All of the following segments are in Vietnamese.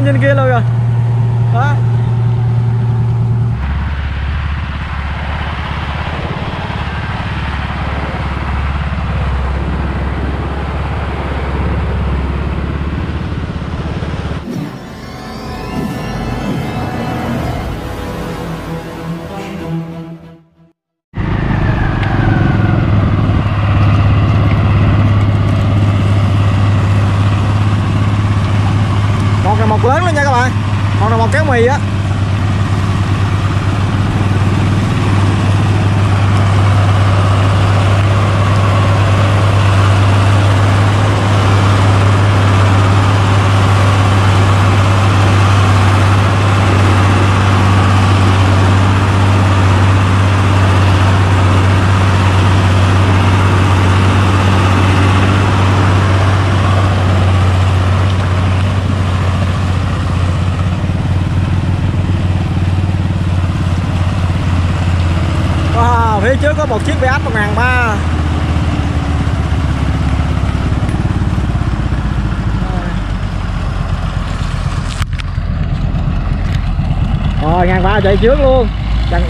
मनोरंजन खेल होगा lớn luôn nha các bạn. Còn là một kéo mì á. Có một chiếc VH 1003 Rồi, ngàn ba chạy trước luôn. Dần,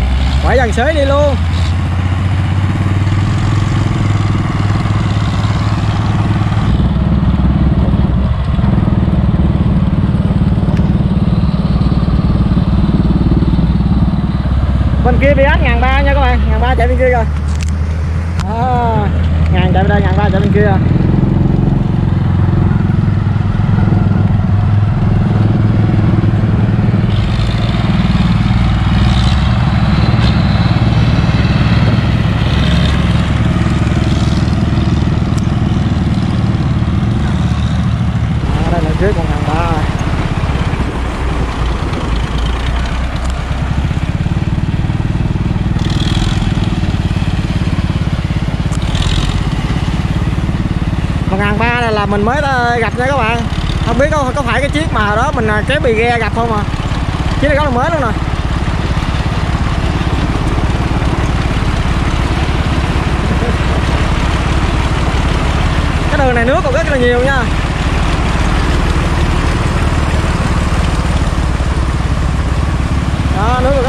Phải dàn xế đi luôn. Bên kia VH ngàn ba nha các bạn. Ngàn ba chạy bên kia rồi. À, ngàn chạy bên đây ngàn ba chạy bên kia rồi. Đây là trước con ngàn ba. Hàng ba này là mình mới ờ, gặp nha các bạn. Không biết có, có phải cái chiếc mà đó mình ờ, kéo bì ghe gặp không à chiếc này có là mới luôn nè. Cái đường này nước còn rất là nhiều nha. Đó nước còn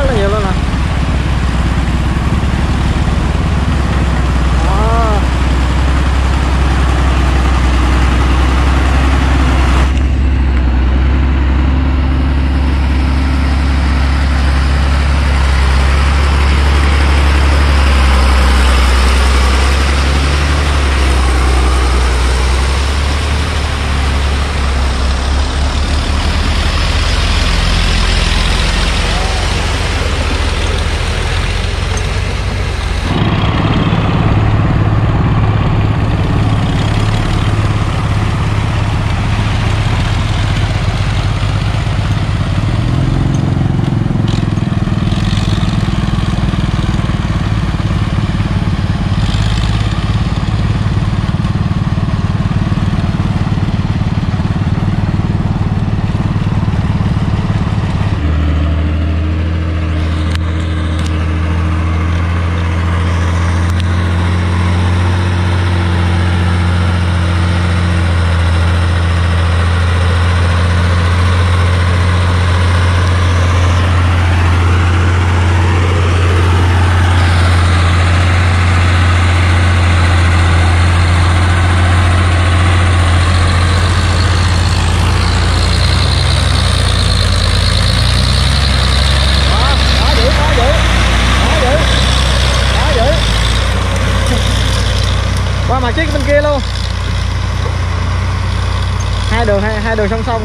hai đường hai, hai đường song song.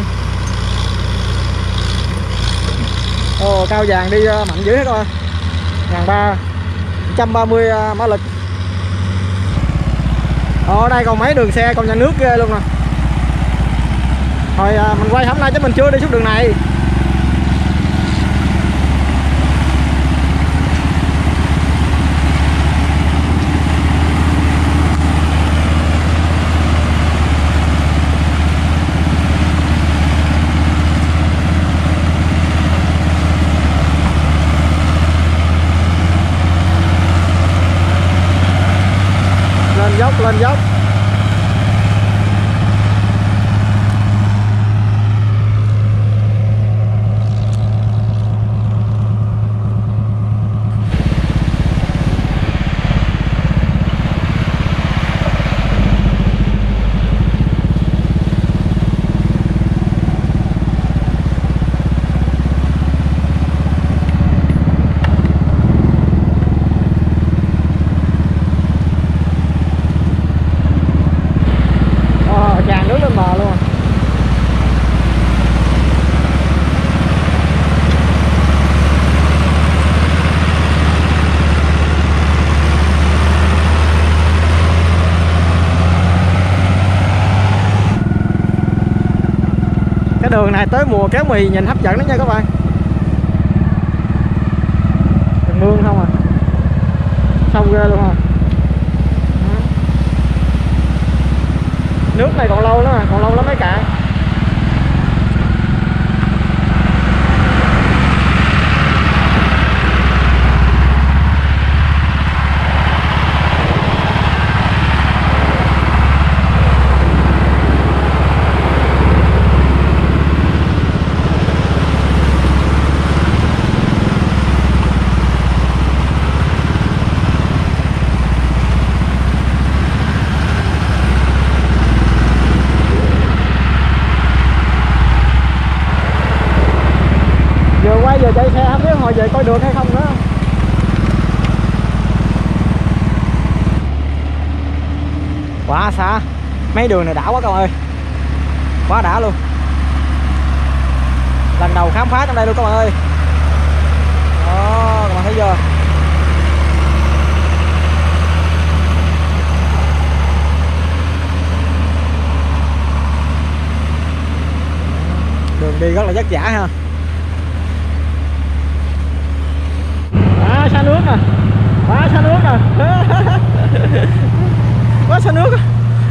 Ồ cao vàng đi ờ, mạnh dữ hết rồi. Ngàn ba trăm ba mươi ờ, mã lực. Ở đây còn mấy đường xe còn nhà nước ghê luôn nè. Thôi ờ, mình quay hôm nay chứ mình chưa đi xuống đường này lên dốc lên dốc đường này tới mùa kéo mì nhìn hấp dẫn đó nha các bạn. Đường mương không à? Xong ghê luôn à? Nước này còn lâu lắm à, còn lâu lắm mới cạn. Chạy xe, không biết hồi về coi được hay không nữa quá xa. Mấy đường này đã quá các bạn ơi. Quá đã luôn. Lần đầu khám phá trong đây luôn các bạn ơi. Đó các bạn thấy chưa? Đường đi rất là vất vả ha quá xa nước à? Quá xa nước à? Quá xa nước à?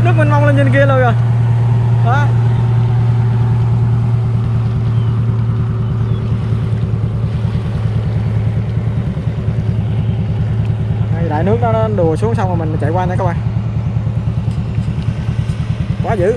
nước mình mong lên trên kia luôn rồi đó. Đại nước nó, nó đùa xuống xong rồi mình chạy qua nha các bạn. Quá dữ.